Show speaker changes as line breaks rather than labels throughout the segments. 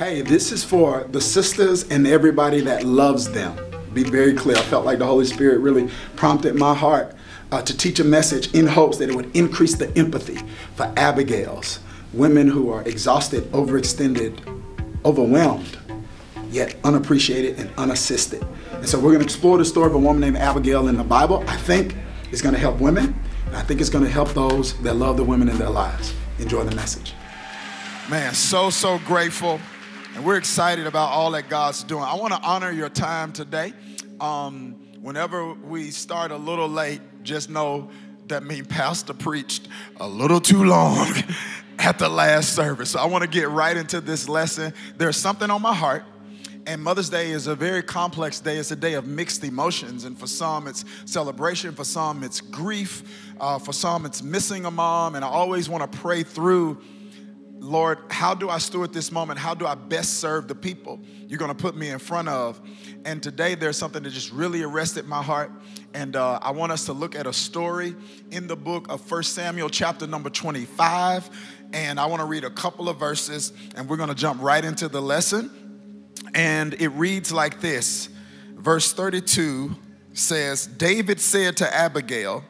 Hey, this is for the sisters and everybody that loves them. Be very clear. I felt like the Holy Spirit really prompted my heart uh, to teach a message in hopes that it would increase the empathy for Abigails, women who are exhausted, overextended, overwhelmed, yet unappreciated and unassisted. And so we're going to explore the story of a woman named Abigail in the Bible. I think it's going to help women, and I think it's going to help those that love the women in their lives. Enjoy the message.
Man, so, so grateful. And we're excited about all that God's doing. I want to honor your time today. Um, whenever we start a little late, just know that means Pastor preached a little too long at the last service. So I want to get right into this lesson. There's something on my heart. And Mother's Day is a very complex day. It's a day of mixed emotions. And for some, it's celebration. For some, it's grief. Uh, for some, it's missing a mom. And I always want to pray through Lord, how do I steward this moment? How do I best serve the people you're going to put me in front of? And today there's something that just really arrested my heart. And uh, I want us to look at a story in the book of First Samuel, chapter number 25. And I want to read a couple of verses, and we're going to jump right into the lesson. And it reads like this Verse 32 says, David said to Abigail,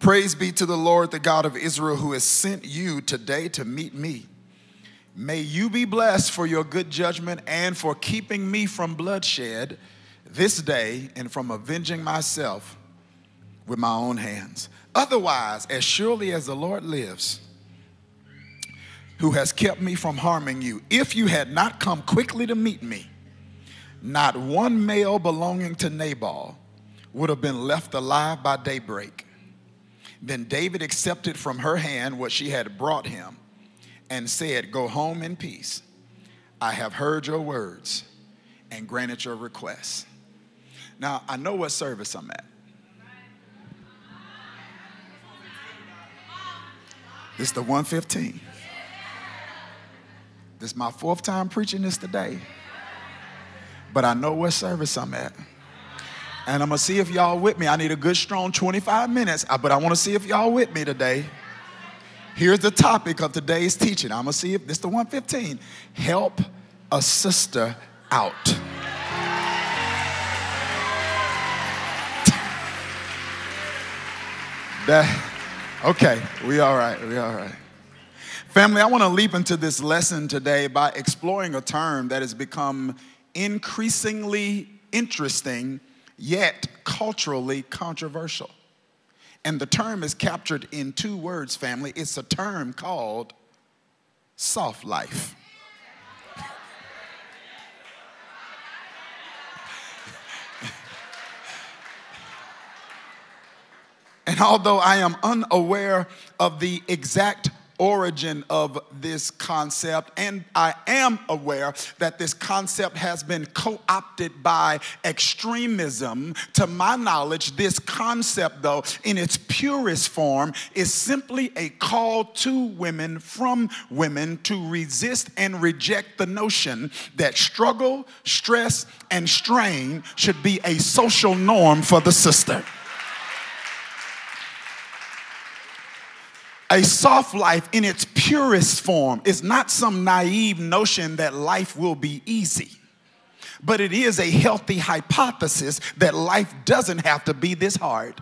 Praise be to the Lord, the God of Israel, who has sent you today to meet me. May you be blessed for your good judgment and for keeping me from bloodshed this day and from avenging myself with my own hands. Otherwise, as surely as the Lord lives, who has kept me from harming you, if you had not come quickly to meet me, not one male belonging to Nabal would have been left alive by daybreak. Then David accepted from her hand what she had brought him and said, Go home in peace. I have heard your words and granted your request. Now, I know what service I'm at. This is the 115. This is my fourth time preaching this today. But I know what service I'm at. And I'm gonna see if y'all with me. I need a good strong 25 minutes, uh, but I wanna see if y'all with me today. Here's the topic of today's teaching. I'm gonna see if this is the 115. Help a sister out. That, okay, we all right, we all right. Family, I want to leap into this lesson today by exploring a term that has become increasingly interesting, yet culturally controversial. And the term is captured in two words, family. It's a term called soft life. and although I am unaware of the exact origin of this concept, and I am aware that this concept has been co opted by extremism. To my knowledge, this concept, though, in its purest form, is simply a call to women from women to resist and reject the notion that struggle, stress, and strain should be a social norm for the sister. A soft life in its purest form is not some naive notion that life will be easy, but it is a healthy hypothesis that life doesn't have to be this hard.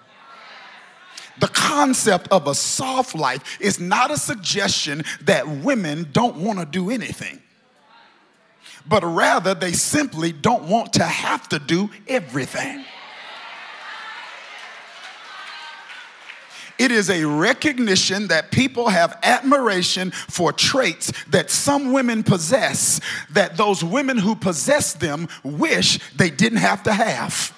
The concept of a soft life is not a suggestion that women don't want to do anything, but rather they simply don't want to have to do everything. It is a recognition that people have admiration for traits that some women possess, that those women who possess them wish they didn't have to have.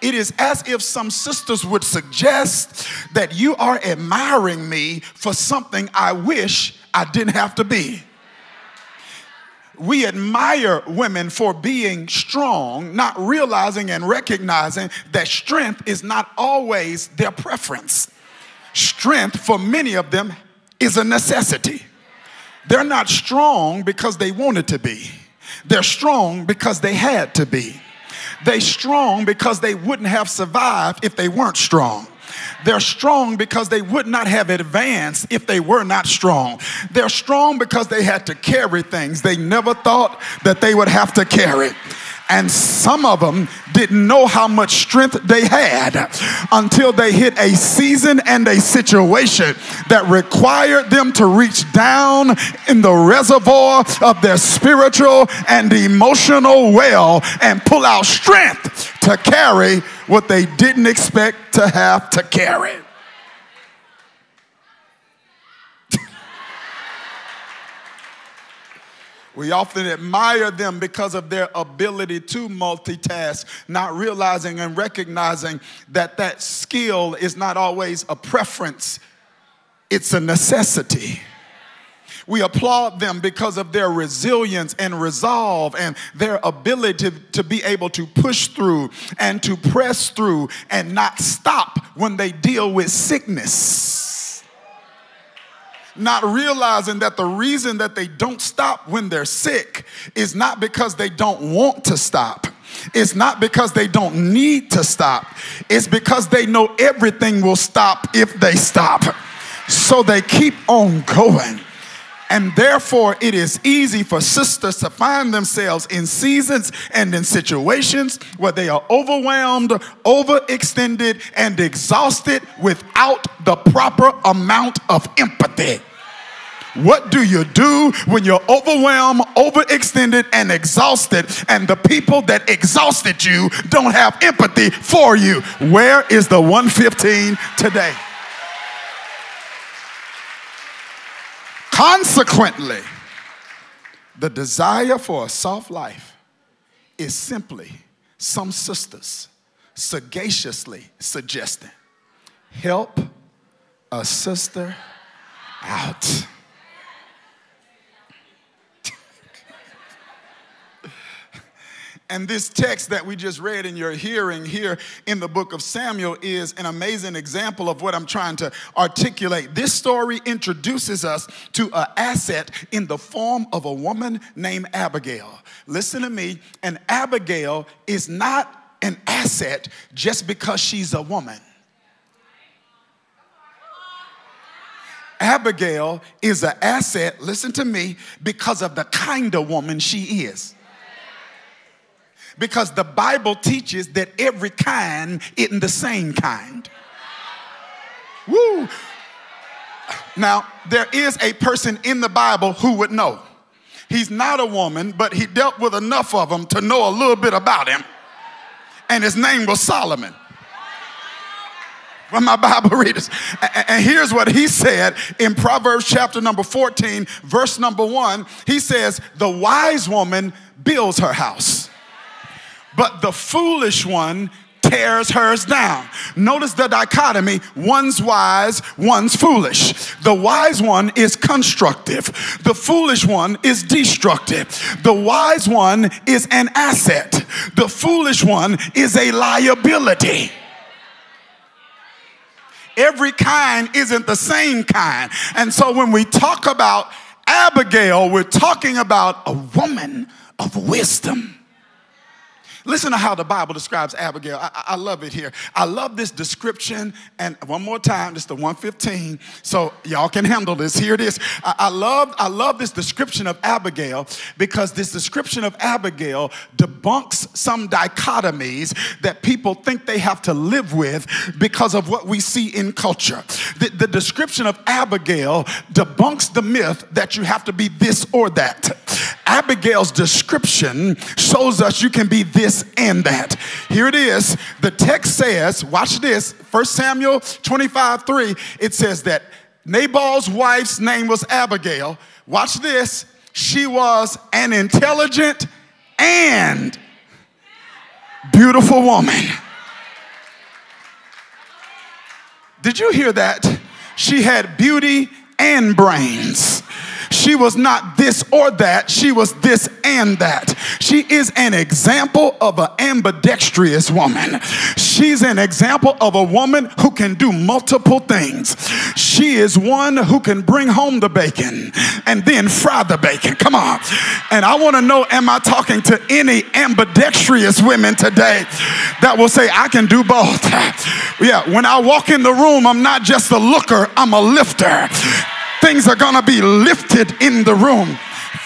It is as if some sisters would suggest that you are admiring me for something I wish I didn't have to be we admire women for being strong, not realizing and recognizing that strength is not always their preference strength for many of them is a necessity. They're not strong because they wanted to be. They're strong because they had to be. They strong because they wouldn't have survived if they weren't strong. They're strong because they would not have advanced if they were not strong. They're strong because they had to carry things they never thought that they would have to carry. And some of them didn't know how much strength they had until they hit a season and a situation that required them to reach down in the reservoir of their spiritual and emotional well and pull out strength to carry what they didn't expect to have to carry. We often admire them because of their ability to multitask, not realizing and recognizing that that skill is not always a preference, it's a necessity. We applaud them because of their resilience and resolve and their ability to, to be able to push through and to press through and not stop when they deal with sickness not realizing that the reason that they don't stop when they're sick is not because they don't want to stop. It's not because they don't need to stop. It's because they know everything will stop if they stop. So they keep on going. And therefore, it is easy for sisters to find themselves in seasons and in situations where they are overwhelmed, overextended, and exhausted without the proper amount of empathy. What do you do when you're overwhelmed, overextended, and exhausted, and the people that exhausted you don't have empathy for you? Where is the 115 today? Consequently, the desire for a soft life is simply some sisters sagaciously suggesting help a sister out. And this text that we just read in your hearing here in the book of Samuel is an amazing example of what I'm trying to articulate. This story introduces us to an asset in the form of a woman named Abigail. Listen to me, an Abigail is not an asset just because she's a woman. Abigail is an asset, listen to me, because of the kind of woman she is because the Bible teaches that every kind isn't the same kind. Woo! Now, there is a person in the Bible who would know. He's not a woman, but he dealt with enough of them to know a little bit about him. And his name was Solomon. From my Bible readers. And here's what he said in Proverbs chapter number 14, verse number one. He says, The wise woman builds her house but the foolish one tears hers down. Notice the dichotomy one's wise, one's foolish. The wise one is constructive, the foolish one is destructive. The wise one is an asset, the foolish one is a liability. Every kind isn't the same kind. And so when we talk about Abigail, we're talking about a woman of wisdom. Listen to how the Bible describes Abigail. I, I, love it here. I love this description. And one more time, this is the 115. So y'all can handle this. Here it is. I, I, love, I love this description of Abigail because this description of Abigail debunks some dichotomies that people think they have to live with because of what we see in culture. The, the description of Abigail debunks the myth that you have to be this or that. Abigail's description shows us you can be this and that. Here it is. The text says, watch this, 1 Samuel 25 3, it says that Nabal's wife's name was Abigail. Watch this. She was an intelligent and beautiful woman. Did you hear that? She had beauty and brains. She was not this or that, she was this and that. She is an example of an ambidextrous woman. She's an example of a woman who can do multiple things. She is one who can bring home the bacon and then fry the bacon. Come on. And I want to know am I talking to any ambidextrous women today that will say, I can do both? Yeah, when I walk in the room, I'm not just a looker, I'm a lifter. Things are going to be lifted in the room.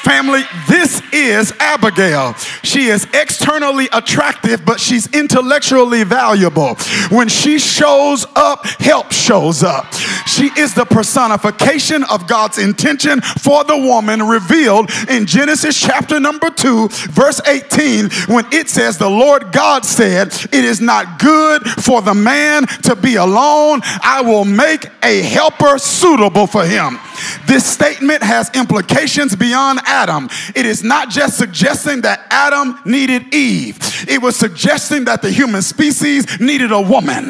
Family, this is Abigail. She is externally attractive, but she's intellectually valuable. When she shows up, help shows up. She is the personification of God's intention for the woman revealed in Genesis chapter number 2, verse 18, when it says, The Lord God said, It is not good for the man to be alone. I will make a helper suitable for him. This statement has implications beyond Adam. It is not just suggesting that Adam needed Eve, it was suggesting that the human species needed a woman.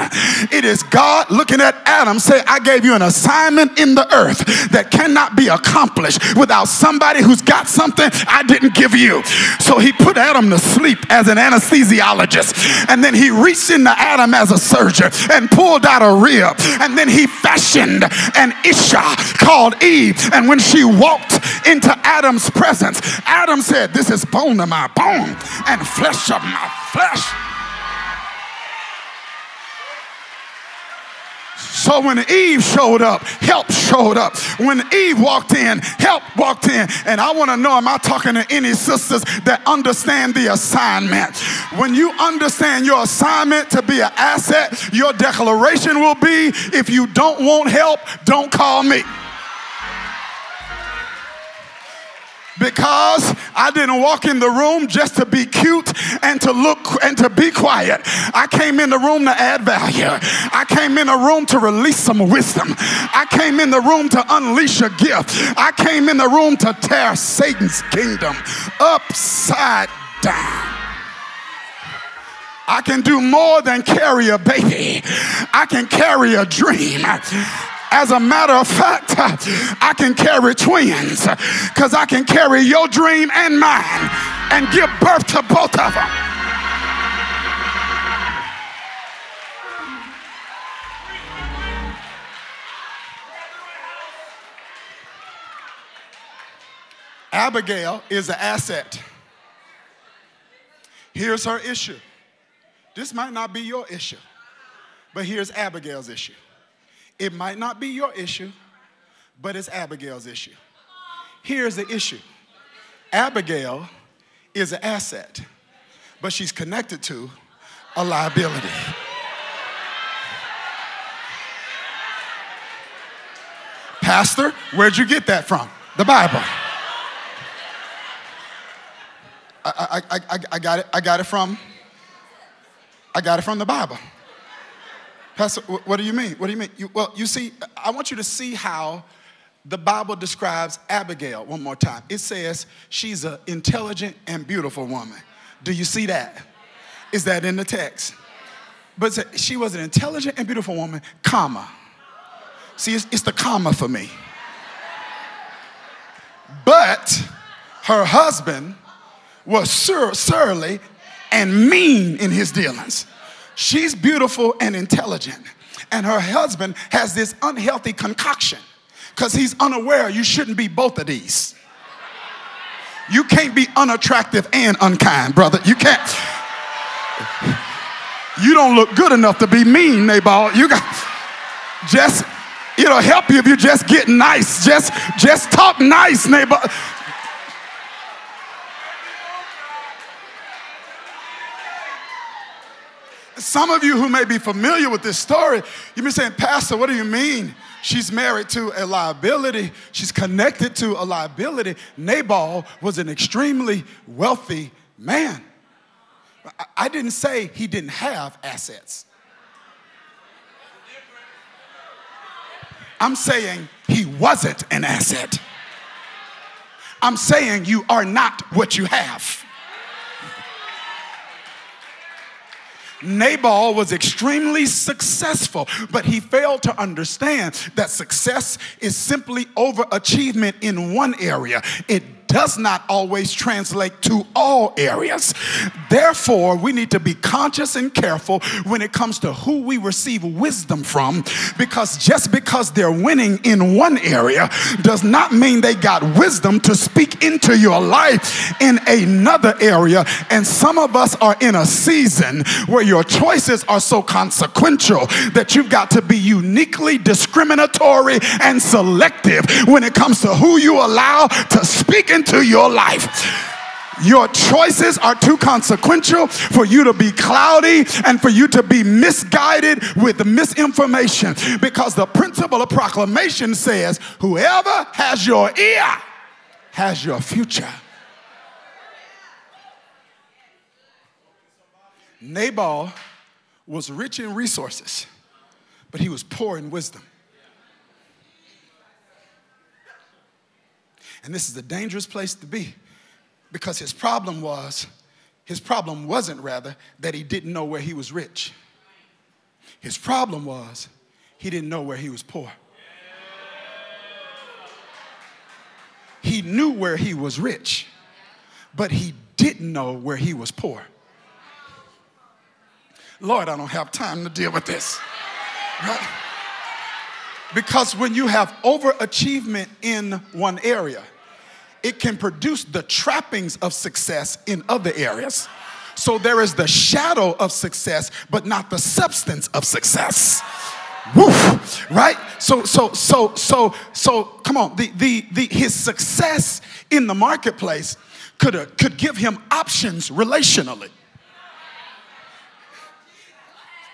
It is God looking at Adam say, I gave you an assignment in the earth that cannot be accomplished without somebody who's got something I didn't give you. So he put Adam to sleep as an anesthesiologist, and then he reached into Adam as a surgeon and pulled out a rib, and then he fashioned an Isha called Eve. And when she walked into Adam's presence, Adam said, This is bone of my bone and flesh of my flesh. So when Eve showed up, help showed up. When Eve walked in, help walked in. And I want to know am I talking to any sisters that understand the assignment? When you understand your assignment to be an asset, your declaration will be if you don't want help, don't call me. Because I didn't walk in the room just to be cute and to look and to be quiet. I came in the room to add value. I came in the room to release some wisdom. I came in the room to unleash a gift. I came in the room to tear Satan's kingdom upside down. I can do more than carry a baby. I can carry a dream. As a matter of fact, I can carry twins because I can carry your dream and mine and give birth to both of them. Abigail is an asset. Here's her issue. This might not be your issue, but here's Abigail's issue. It might not be your issue, but it's Abigail's issue. Here's the issue Abigail is an asset, but she's connected to a liability. Pastor, where'd you get that from? The Bible. I, I, I, I, got it. I got it from. I got it from the Bible. Pastor, what do you mean? What do you mean? You, well, you see, I want you to see how the Bible describes Abigail one more time. It says she's an intelligent and beautiful woman. Do you see that? Is that in the text? But she was an intelligent and beautiful woman, comma. See, it's, it's the comma for me. But her husband was sur- surly and mean in his dealings. She's beautiful and intelligent, and her husband has this unhealthy concoction because he's unaware you shouldn't be both of these. You can't be unattractive and unkind, brother. You can't. You don't look good enough to be mean, Nabal. You got just it'll help you if you just get nice. Just just talk nice, Nabal. Some of you who may be familiar with this story, you may be saying, Pastor, what do you mean? She's married to a liability. She's connected to a liability. Nabal was an extremely wealthy man. I didn't say he didn't have assets. I'm saying he wasn't an asset. I'm saying you are not what you have.
Nabal was extremely successful, but he failed to understand that success is simply overachievement in one area. It does not always translate to all areas. Therefore, we need to be conscious and careful when it comes to who we receive wisdom from because just because they're winning in one area does not mean they got wisdom to speak into your life in another area. And some of us are in a season where your choices are so consequential that you've got to be uniquely discriminatory and selective when it comes to who you allow to speak into your life. Your choices are too consequential for you to be cloudy and for you to be misguided with misinformation because the principle of proclamation says, Whoever has your ear has your future. Nabal was rich in resources, but he was poor in wisdom. And this is a dangerous place to be because his problem was, his problem wasn't rather that he didn't know where he was rich. His problem was he didn't know where he was poor. He knew where he was rich, but he didn't know where he was poor. Lord, I don't have time to deal with this. Right? Because when you have overachievement in one area, it can produce the trappings of success in other areas. So there is the shadow of success, but not the substance of success. Woof, right? So, so, so, so, so, come on. The, the, the, his success in the marketplace could, uh, could give him options relationally.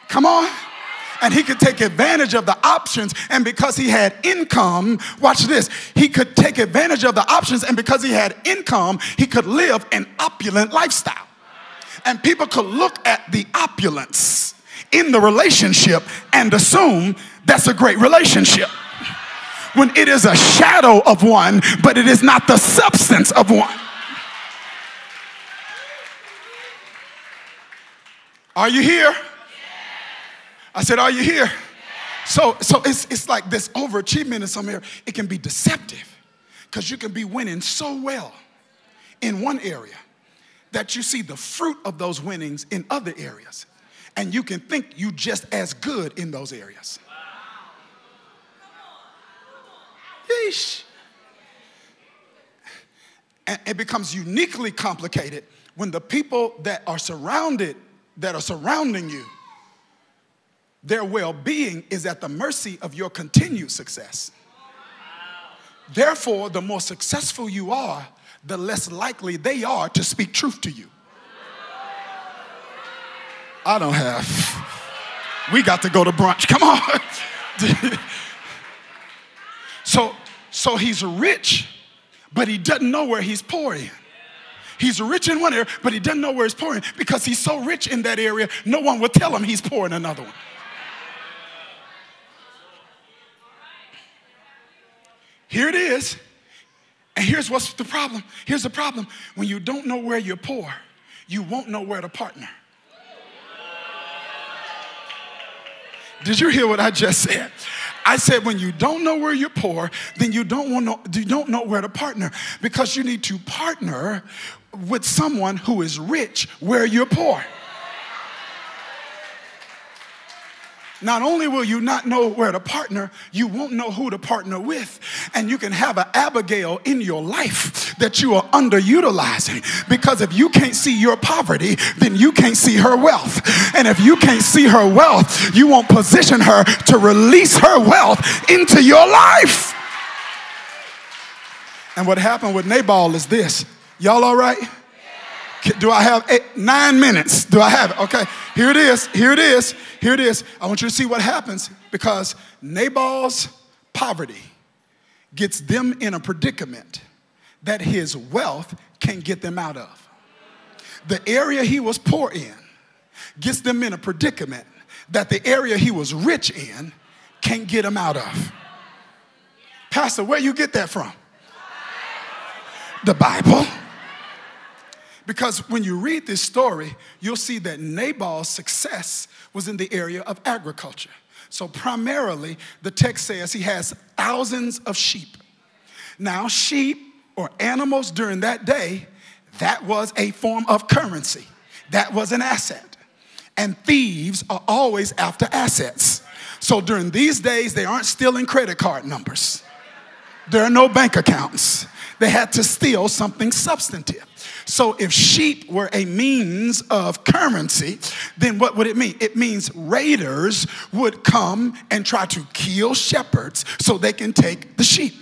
Come on and he could take advantage of the options. And because he had income, watch this, he could take advantage of the options. And because he had income, he could live an opulent lifestyle. And people could look at the opulence in the relationship and assume that's a great relationship. When it is a shadow of one, but it is not the substance of one. Are you here? I said, Are you here? So, so it's, it's like this overachievement in some area. It can be deceptive because you can be winning so well in one area that you see the fruit of those winnings in other areas. And you can think you just as good in those areas. Yeesh. And it becomes uniquely complicated when the people that are surrounded, that are surrounding you, their well being is at the mercy of your continued success. Therefore, the more successful you are, the less likely they are to speak truth to you. I don't have. We got to go to brunch. Come on. so, so he's rich, but he doesn't know where he's poor in. He's rich in one area, but he doesn't know where he's poor in because he's so rich in that area, no one will tell him he's poor in another one. Here it is. And here's what's the problem. Here's the problem. When you don't know where you're poor, you won't know where to partner. Did you hear what I just said? I said when you don't know where you're poor, then you don't want to, you don't know where to partner because you need to partner with someone who is rich where you're poor. Not only will you not know where to partner, you won't know who to partner with. And you can have an Abigail in your life that you are underutilizing. Because if you can't see your poverty, then you can't see her wealth. And if you can't see her wealth, you won't position her to release her wealth into your life. And what happened with Nabal is this. Y'all all right? Do I have eight, nine minutes? Do I have it? Okay, here it is. Here it is. Here it is. I want you to see what happens because Nabal's poverty gets them in a predicament that his wealth can't get them out of. The area he was poor in gets them in a predicament that the area he was rich in can't get them out of. Pastor, where you get that from? The Bible. Because when you read this story, you'll see that Nabal's success was in the area of agriculture. So, primarily, the text says he has thousands of sheep. Now, sheep or animals during that day, that was a form of currency, that was an asset. And thieves are always after assets. So, during these days, they aren't stealing credit card numbers, there are no bank accounts. They had to steal something substantive. So if sheep were a means of currency, then what would it mean? It means raiders would come and try to kill shepherds so they can take the sheep.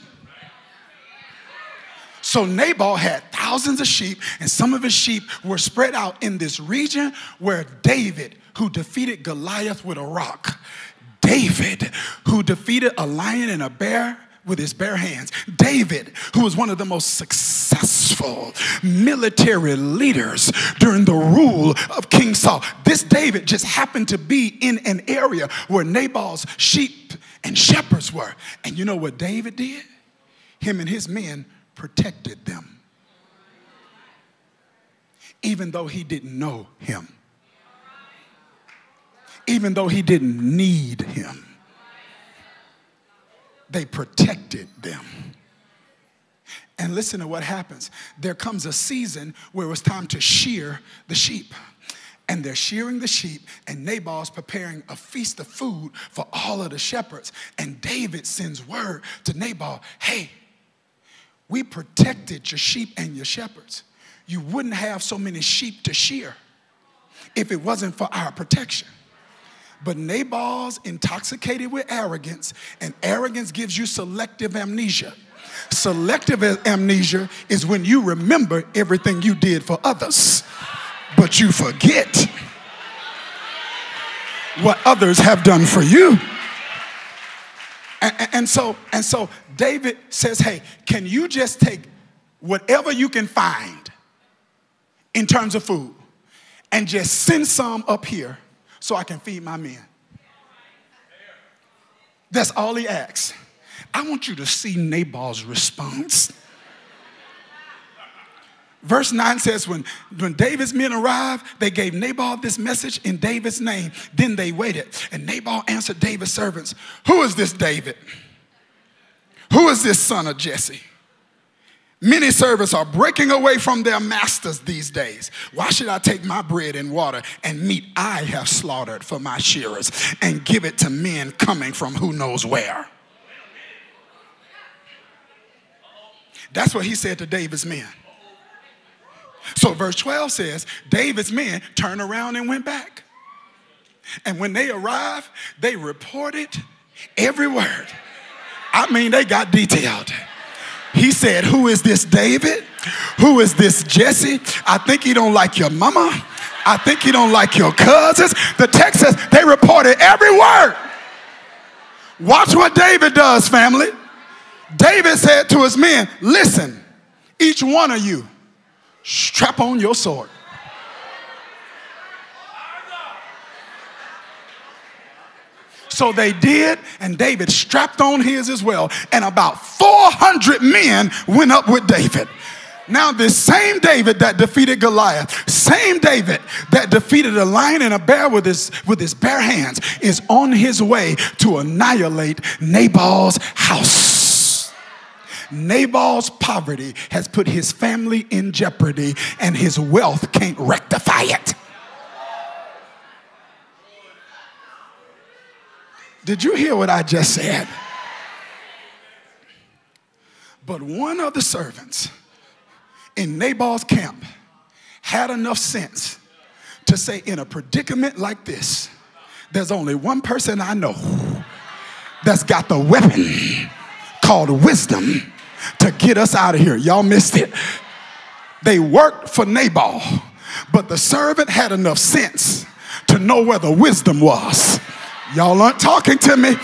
So Nabal had thousands of sheep, and some of his sheep were spread out in this region where David, who defeated Goliath with a rock, David, who defeated a lion and a bear with his bare hands. David, who was one of the most successful military leaders during the rule of King Saul. This David just happened to be in an area where Nabal's sheep and shepherds were. And you know what David did? Him and his men protected them. Even though he didn't know him. Even though he didn't need him they protected them. And listen to what happens. There comes a season where it's time to shear the sheep. And they're shearing the sheep, and Nabal's preparing a feast of food for all of the shepherds. And David sends word to Nabal hey, we protected your sheep and your shepherds. You wouldn't have so many sheep to shear if it wasn't for our protection. But Nabal's intoxicated with arrogance, and arrogance gives you selective amnesia. Selective amnesia is when you remember everything you did for others, but you forget what others have done for you. And, and, so, and so David says, Hey, can you just take whatever you can find in terms of food and just send some up here so I can feed my men. That's all he asks. I want you to see Nabal's response. Verse 9 says, when, when David's men arrived, they gave Nabal this message in David's name. Then they waited. And Nabal answered David's servants, Who is this David? Who is this son of Jesse? Many servants are breaking away from their masters these days. Why should I take my bread and water and meat I have slaughtered for my shearers and give it to men coming from who knows where? That's what he said to David's men. So, verse 12 says David's men turned around and went back. And when they arrived, they reported every word. I mean, they got detailed. He said, Who is this David? Who is this Jesse? I think he don't like your mama. I think he don't like your cousins. The text says they reported every word. Watch what David does, family. David said to his men, Listen, each one of you, strap on your sword. So they did, and David strapped on his as well. And about 400 men went up with David. Now, this same David that defeated Goliath, same David that defeated a lion and a bear with his, with his bare hands, is on his way to annihilate Nabal's house. Nabal's poverty has put his family in jeopardy, and his wealth can't rectify it. Did you hear what I just said? But one of the servants in Nabal's camp had enough sense to say, in a predicament like this, there's only one person I know that's got the weapon called wisdom to get us out of here. Y'all missed it. They worked for Nabal, but the servant had enough sense to know where the wisdom was. Y'all aren't talking to me.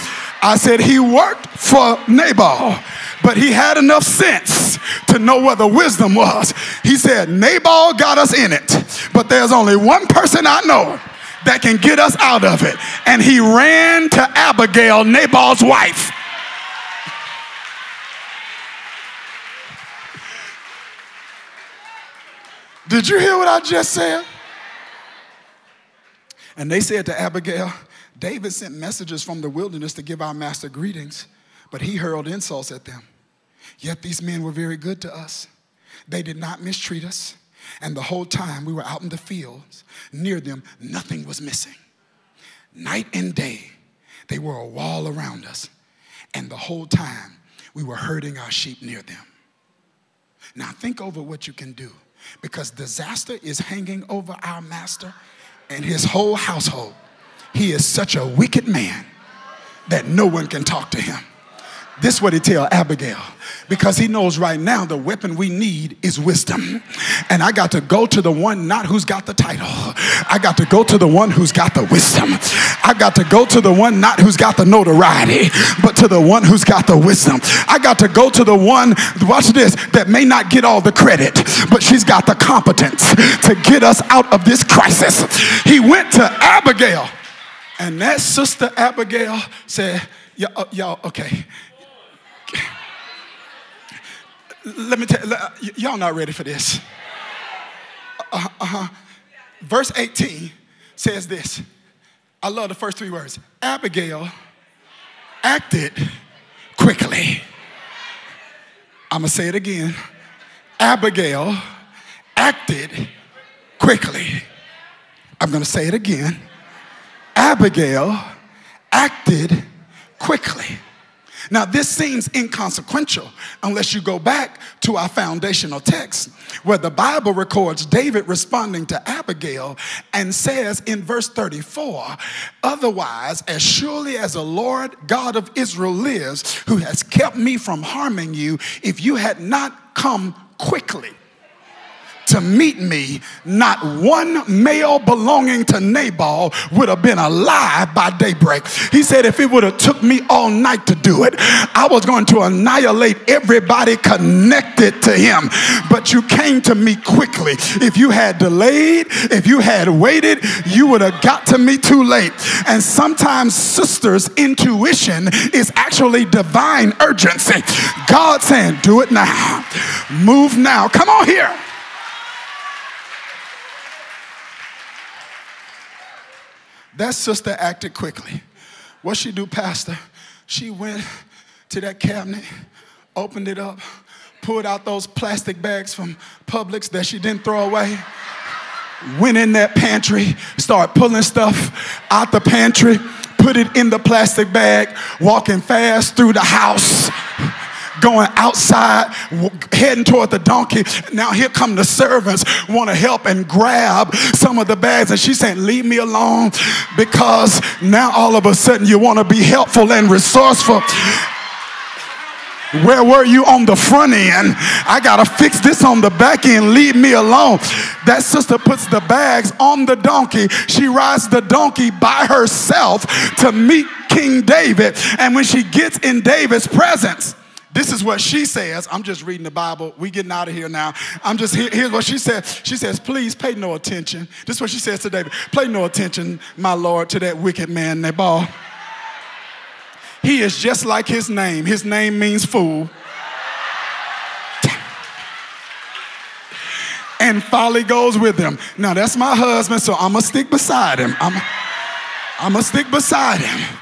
I said he worked for Nabal, but he had enough sense to know where the wisdom was. He said, Nabal got us in it, but there's only one person I know that can get us out of it. And he ran to Abigail, Nabal's wife.
Did you hear what I just said? And they said to Abigail, David sent messengers from the wilderness to give our master greetings, but he hurled insults at them. Yet these men were very good to us. They did not mistreat us. And the whole time we were out in the fields, near them, nothing was missing. Night and day, they were a wall around us. And the whole time, we were herding our sheep near them. Now, think over what you can do because disaster is hanging over our master and his whole household. He is such a wicked man that no one can talk to him. This is what he tell Abigail because he knows right now the weapon we need is wisdom. And I got to go to the one not who's got the title. I got to go to the one who's got the wisdom. I got to go to the one not who's got the notoriety, but to the one who's got the wisdom. I got to go to the one, watch this, that may not get all the credit, but she's got the competence to get us out of this crisis. He went to Abigail, and that sister Abigail said, Y'all, uh, y'all okay let me tell you, y'all not ready for this. Uh, uh-huh. Verse 18 says this. I love the first three words. Abigail acted quickly. I'm going to say it again. Abigail acted quickly. I'm going to say it again. Abigail acted quickly. Now, this seems inconsequential unless you go back to our foundational text where the Bible records David responding to Abigail and says in verse 34 Otherwise, as surely as the Lord God of Israel lives, who has kept me from harming you, if you had not come quickly, to meet me, not one male belonging to Nabal would have been alive by daybreak. He said, if it would have took me all night to do it, I was going to annihilate everybody connected to him. But you came to me quickly. If you had delayed, if you had waited, you would have got to me too late. And sometimes sisters' intuition is actually divine urgency. God saying, do it now. Move now. Come on here. That sister acted quickly. What she do, Pastor? She went to that cabinet, opened it up, pulled out those plastic bags from Publix that she didn't throw away, went in that pantry, started pulling stuff out the pantry, put it in the plastic bag, walking fast through the house going outside, heading toward the donkey. Now here come the servants, want to help and grab some of the bags. And she's saying, leave me alone because now all of a sudden you want to be helpful and resourceful. Where were you on the front end? I got to fix this on the back end. Leave me alone. That sister puts the bags on the donkey. She rides the donkey by herself to meet King David. And when she gets in David's presence, this is what she says. I'm just reading the Bible. We getting out of here now. I'm just here, here's what she said. She says, please pay no attention. This is what she says to David. Pay no attention, my Lord, to that wicked man Nabal. He is just like his name. His name means fool. and folly goes with him. Now that's my husband, so I'm gonna stick beside him. I'm, I'm gonna stick beside him.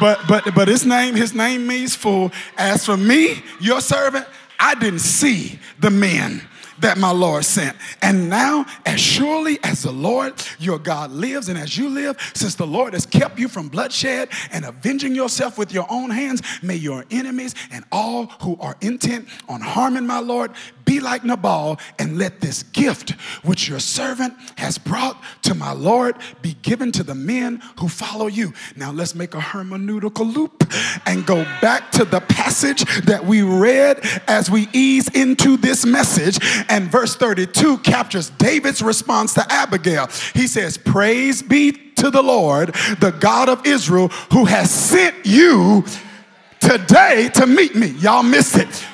But but but his name, his name means fool. As for me, your servant, I didn't see the men that my Lord sent. And now, as surely as the Lord your God lives and as you live, since the Lord has kept you from bloodshed and avenging yourself with your own hands, may your enemies and all who are intent on harming my Lord be like Nabal, and let this gift which your servant has brought to my Lord be given to the men who follow you. Now let's make a hermeneutical loop and go back to the passage that we read as we ease into this message. And verse 32 captures David's response to Abigail. He says, Praise be to the Lord, the God of Israel, who has sent you today to meet me. Y'all missed it.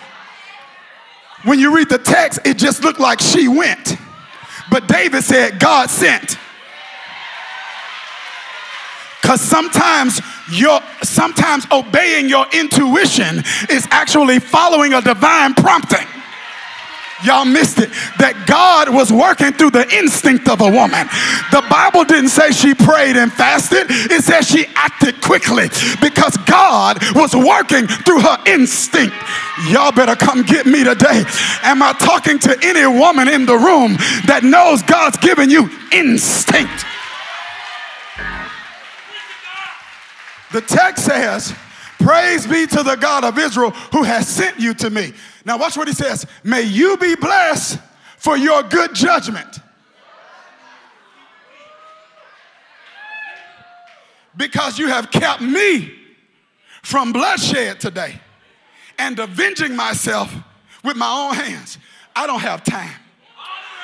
When you read the text, it just looked like she went. But David said, God sent. Because sometimes your sometimes obeying your intuition is actually following a divine prompting. Y'all missed it. That God was working through the instinct of a woman. The Bible didn't say she prayed and fasted, it says she acted quickly because God was working through her instinct. Y'all better come get me today. Am I talking to any woman in the room that knows God's given you instinct? The text says, Praise be to the God of Israel who has sent you to me. Now, watch what he says. May you be blessed for your good judgment. Because you have kept me from bloodshed today and avenging myself with my own hands. I don't have time.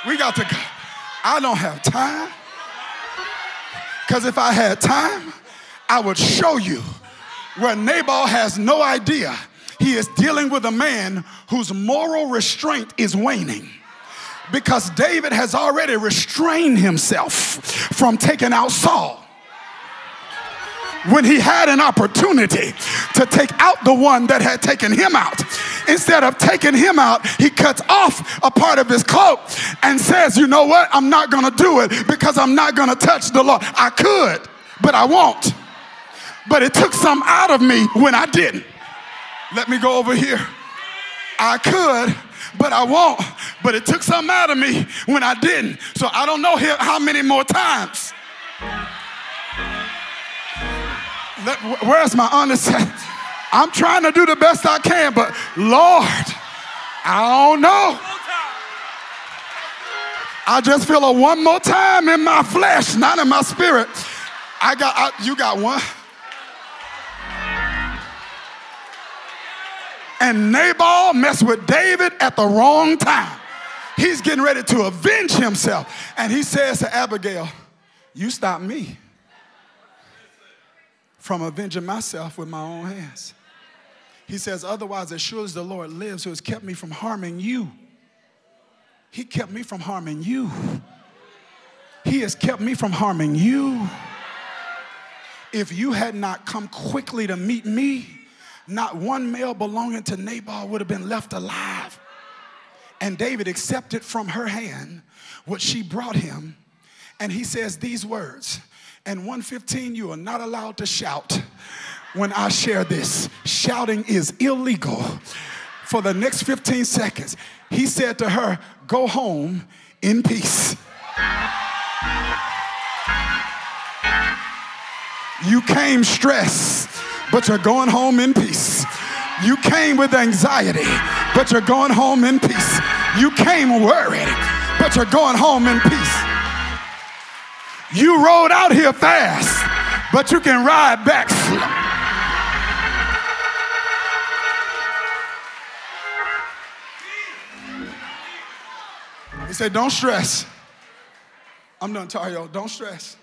We got to go. I don't have time. Because if I had time, I would show you where Nabal has no idea he is dealing with a man whose moral restraint is waning because David has already restrained himself from taking out Saul. When he had an opportunity to take out the one that had taken him out, instead of taking him out, he cuts off a part of his cloak and says, You know what? I'm not gonna do it because I'm not gonna touch the Lord. I could, but I won't. But it took some out of me when I didn't. Let me go over here. I could, but I won't. But it took something out of me when I didn't. So I don't know how many more times. Let, where's my honest? I'm trying to do the best I can, but Lord, I don't know. I just feel a one more time in my flesh, not in my spirit. I got, I, you got one. And Nabal messed with David at the wrong time. He's getting ready to avenge himself. And he says to Abigail, You stop me from avenging myself with my own hands. He says, Otherwise, as sure as the Lord lives, who has kept me from harming you, He kept me from harming you. He has kept me from harming you. If you had not come quickly to meet me, not one male belonging to Nabal would have been left alive. And David accepted from her hand what she brought him. And he says these words. And 115, you are not allowed to shout when I share this. Shouting is illegal. For the next 15 seconds, he said to her, Go home in peace. You came stressed but you're going home in peace. You came with anxiety, but you're going home in peace. You came worried, but you're going home in peace. You rode out here fast, but you can ride back slow. He said, Don't stress. I'm done, Tario. Don't stress.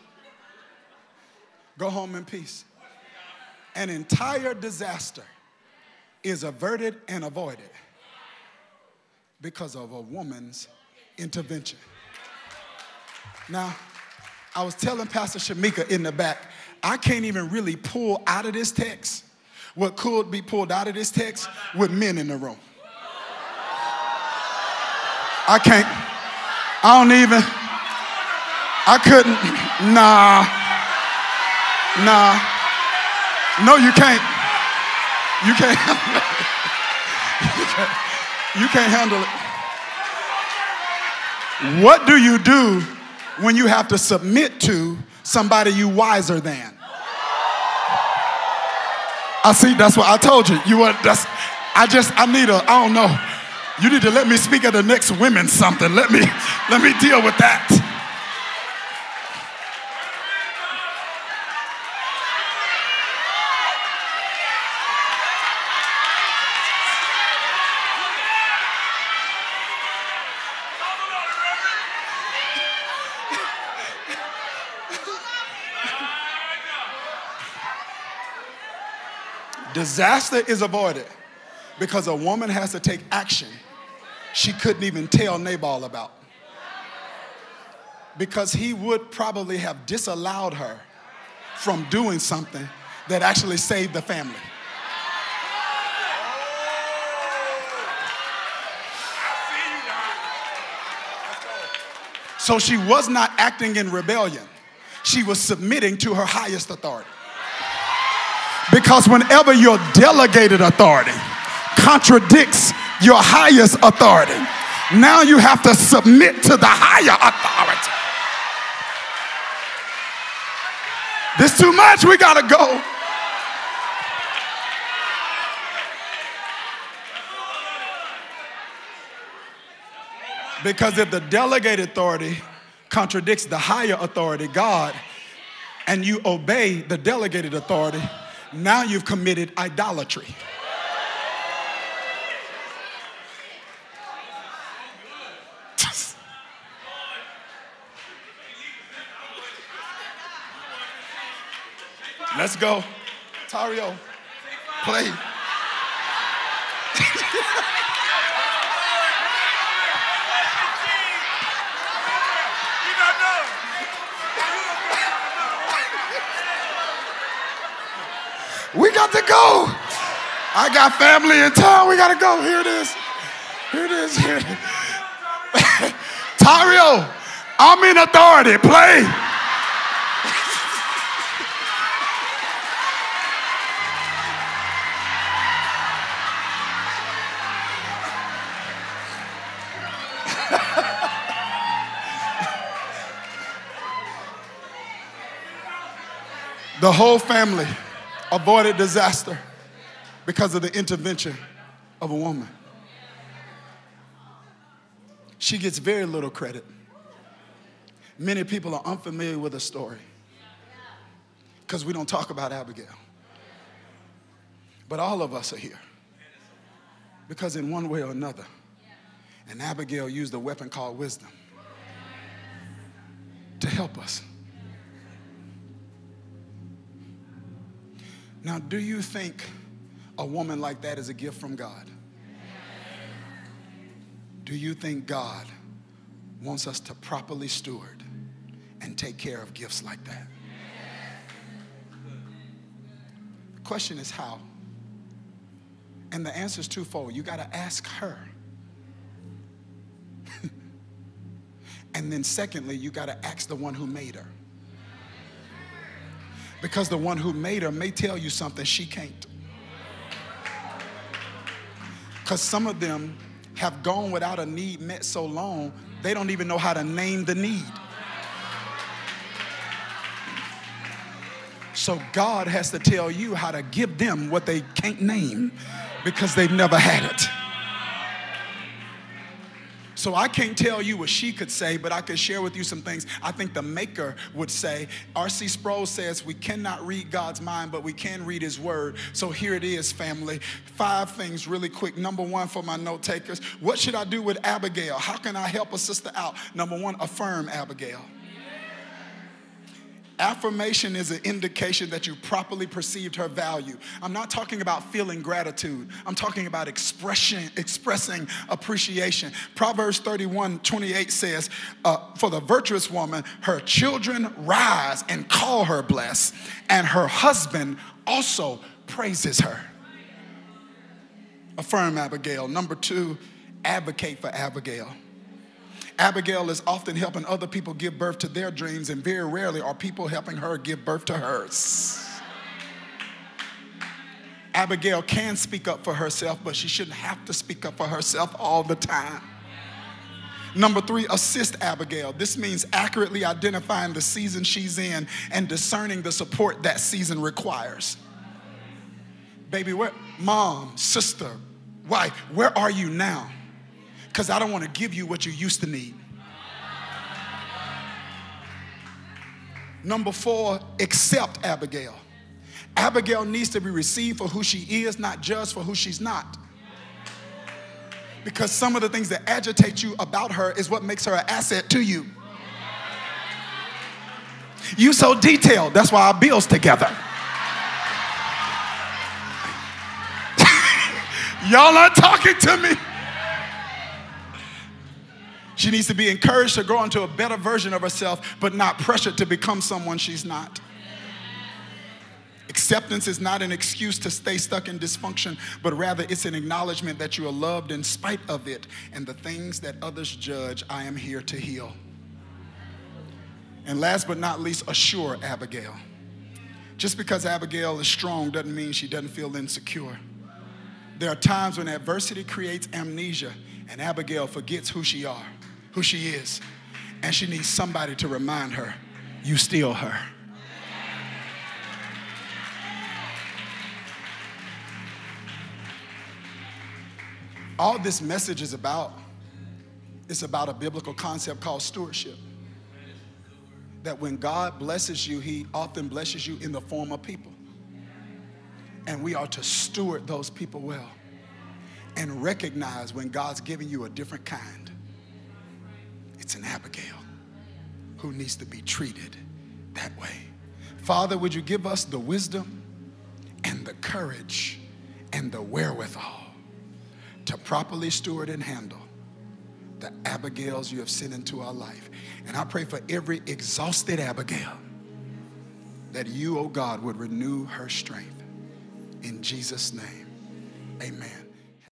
Go home in peace an entire disaster is averted and avoided because of a woman's intervention. Now, I was telling Pastor Shameka in the back, I can't even really pull out of this text what could be pulled out of this text with men in the room. I can't. I don't even. I couldn't. Nah. Nah. No, you can't. You can't. You can't, handle it. What do you do when you have to submit to somebody you wiser than? I see, that's what I told you. You were, that's, I just, I need a, I don't know. You need to let me speak at the next women something. Let me, let me deal with that. Disaster is avoided because a woman has to take action she couldn't even tell Nabal about. Because he would probably have disallowed her from doing something that actually saved the family.
So she was not acting in rebellion, she was submitting to her highest authority. Because whenever your delegated authority contradicts your highest authority, now you have to submit to the higher authority. This too much, we gotta go. Because if the delegated authority contradicts the higher authority, God, and you obey the delegated authority, now you've committed idolatry. Let's go. Tario, play. We got to go. I got family in town. We got to go. Here it is. Here it is. Here. Tario, I'm in authority. Play. the whole family avoided disaster because of the intervention of a woman. She gets very little credit. Many people are unfamiliar with the story because we don't talk about Abigail. But all of us are here because, in one way or another, and Abigail used a weapon called wisdom to help us. Now, do you think a woman like that is a gift from God? Do you think God wants us to properly steward and take care of gifts like that? The question is how? And the answer is twofold. You got to ask her. and then, secondly, you got to ask the one who made her. Because the one who made her may tell you something she can't. Because some of them have gone without a need met so long, they don't even know how to name the need. So God has to tell you how to give them what they can't name because they've never had it. So I can't tell you what she could say, but I could share with you some things I think the maker would say. R.C. Sproul says we cannot read God's mind, but we can read his word. So here it is, family. Five things really quick. Number one for my note takers. What should I do with Abigail? How can I help a sister out? Number one, affirm Abigail. Affirmation is an indication that you properly perceived her value. I'm not talking about feeling gratitude. I'm talking about expression, expressing appreciation. Proverbs 31, 28 says, uh, For the virtuous woman, her children rise and call her blessed, and her husband also praises her. Affirm Abigail. Number two, advocate for Abigail. Abigail is often helping other people give birth to their dreams, and very rarely are people helping her give birth to hers. Abigail can speak up for herself, but she shouldn't have to speak up for herself all the time. Number three, assist Abigail. This means accurately identifying the season she's in and discerning the support that season requires. Baby, where, mom, sister, wife, where are you now? Because I don't want to give you what you used to need. Number four, accept Abigail. Abigail needs to be received for who she is, not just for who she's not. Because some of the things that agitate you about her is what makes her an asset to you. You so detailed, that's why our bills together. Y'all aren't talking to me. She needs to be encouraged to grow into a better version of herself, but not pressured to become someone she's not. Acceptance is not an excuse to stay stuck in dysfunction, but rather it's an acknowledgement that you are loved in spite of it and the things that others judge, I am here to heal. And last but not least, assure Abigail. Just because Abigail is strong doesn't mean she doesn't feel insecure. There are times when adversity creates amnesia and Abigail forgets who she are, who she is, and she needs somebody to remind her, you still her. All this message is about is about a biblical concept called stewardship. That when God blesses you, He often blesses you in the form of people. And we are to steward those people well and recognize when God's giving you a different kind. It's an Abigail who needs to be treated that way. Father, would you give us the wisdom and the courage and the wherewithal to properly steward and handle the Abigails you have sent into our life. And I pray for every exhausted Abigail that you, oh God, would renew her strength. In Jesus' name, amen.